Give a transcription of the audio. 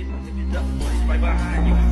Get, get that voice right behind you.